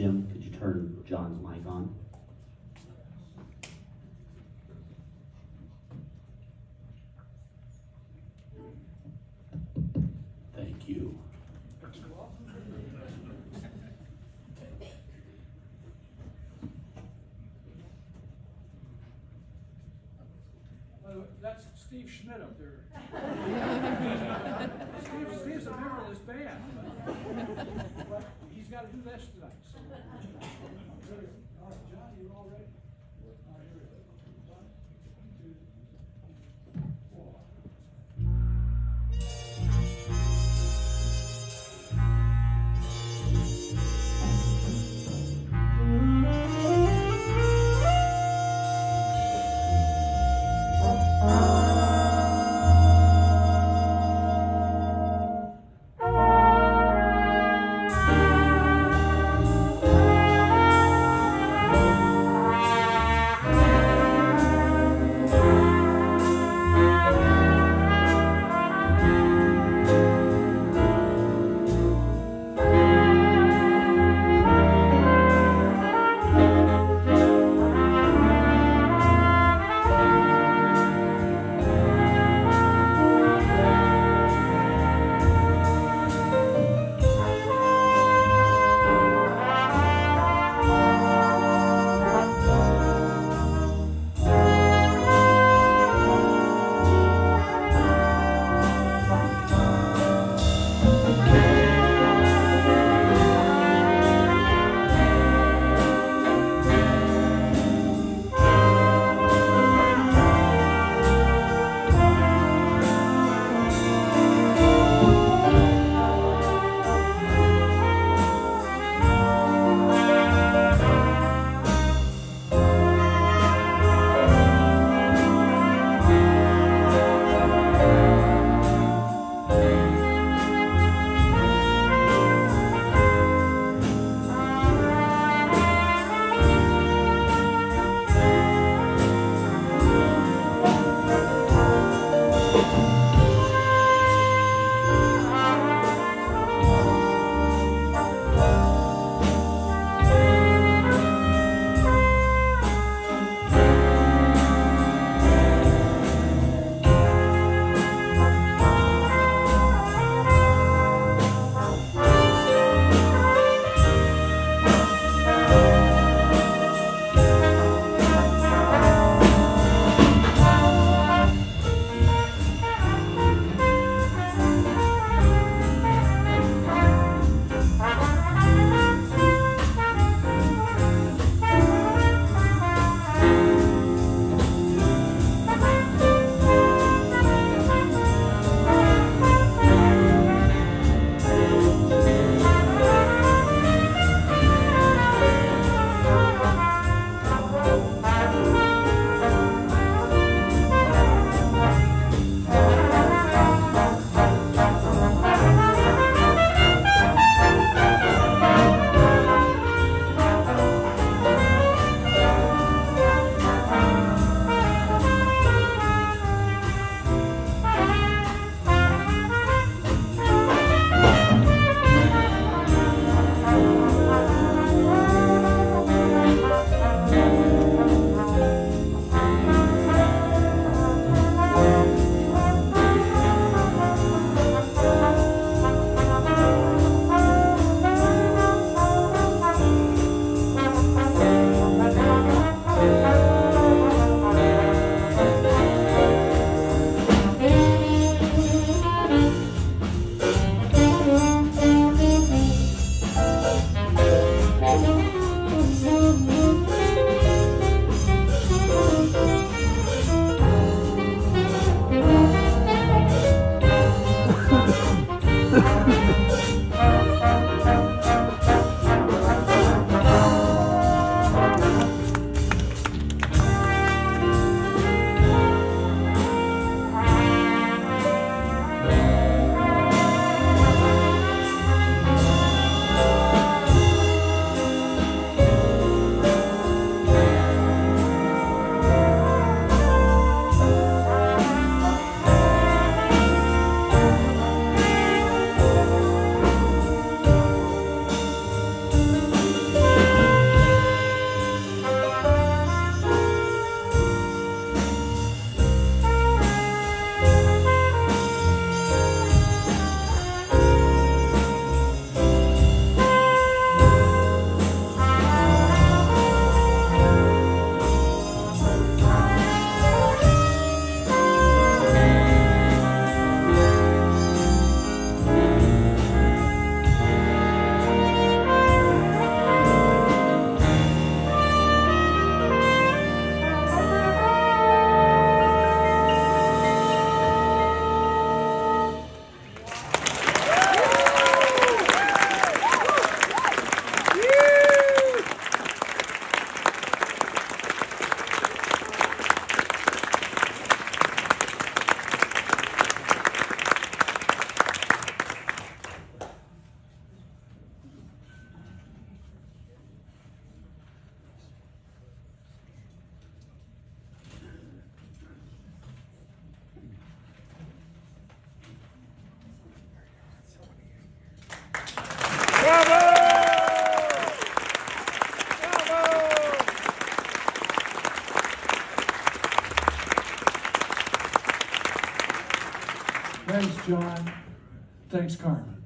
Jim, could you turn John's mic on? Steve Schmidt up there. Steve, Steve's a member of this band. But He's gotta do this tonight, so. All right, John, you all ready? Thanks, John. Thanks, Carmen.